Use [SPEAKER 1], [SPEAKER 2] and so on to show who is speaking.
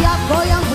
[SPEAKER 1] goyang